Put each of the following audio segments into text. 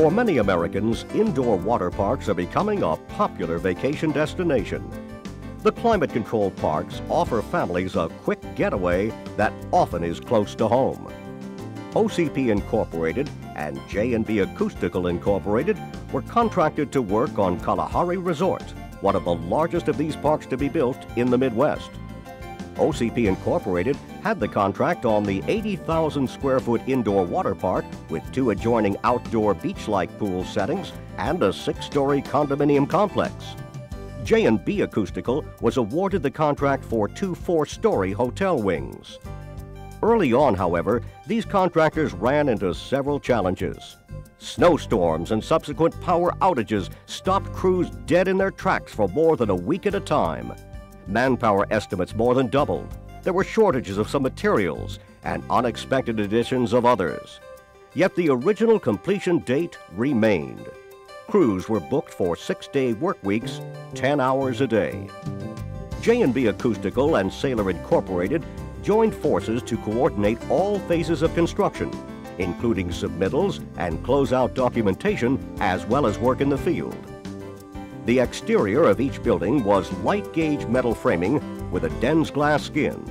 For many Americans, indoor water parks are becoming a popular vacation destination. The climate controlled parks offer families a quick getaway that often is close to home. OCP Incorporated and J&B Acoustical Incorporated were contracted to work on Kalahari Resort, one of the largest of these parks to be built in the Midwest. OCP Incorporated had the contract on the 80,000 square foot indoor water park with two adjoining outdoor beach-like pool settings and a six-story condominium complex. J&B Acoustical was awarded the contract for two four-story hotel wings. Early on, however, these contractors ran into several challenges. Snowstorms and subsequent power outages stopped crews dead in their tracks for more than a week at a time. Manpower estimates more than doubled. There were shortages of some materials and unexpected additions of others. Yet the original completion date remained. Crews were booked for six-day work weeks, 10 hours a day. J&B Acoustical and Saylor Incorporated joined forces to coordinate all phases of construction, including submittals and closeout documentation, as well as work in the field. The exterior of each building was light gauge metal framing with a DensGlass skin.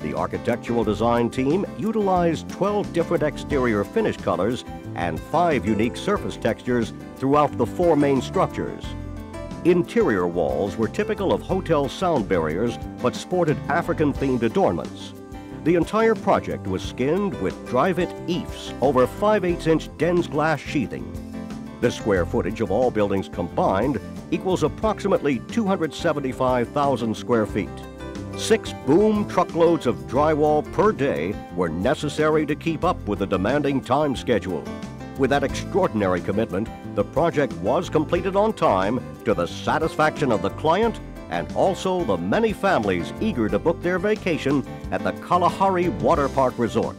The architectural design team utilized 12 different exterior finish colors and five unique surface textures throughout the four main structures. Interior walls were typical of hotel sound barriers but sported African-themed adornments. The entire project was skinned with Drive It eaves over 5 8 inch DensGlass sheathing. The square footage of all buildings combined equals approximately 275,000 square feet. Six boom truckloads of drywall per day were necessary to keep up with the demanding time schedule. With that extraordinary commitment, the project was completed on time to the satisfaction of the client and also the many families eager to book their vacation at the Kalahari Water Park Resort.